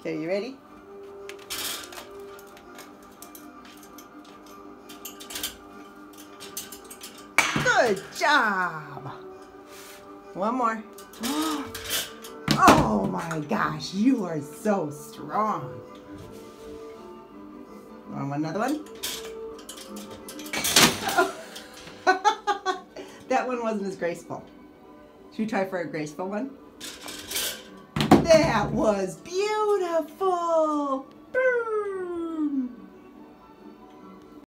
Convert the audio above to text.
Okay, you ready? Good job. One more. Oh my gosh, you are so strong. Want another one? that one wasn't as graceful. Should we try for a graceful one? That was beautiful. Beautiful.